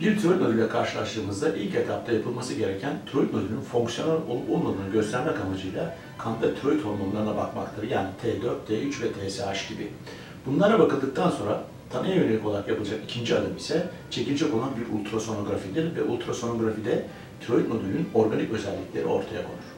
Bir tiroid nodüyle karşılaştığımızda ilk etapta yapılması gereken tiroid nodülünün fonksiyonel olup olmadığını göstermek amacıyla kanda tiroid hormonlarına bakmaktır. Yani T4, T3 ve TSH gibi. Bunlara bakıldıktan sonra tanıya yönelik olarak yapılacak ikinci adım ise çekilecek olan bir ultrasonografidir ve ultrasonografide tiroid nodülünün organik özellikleri ortaya konur.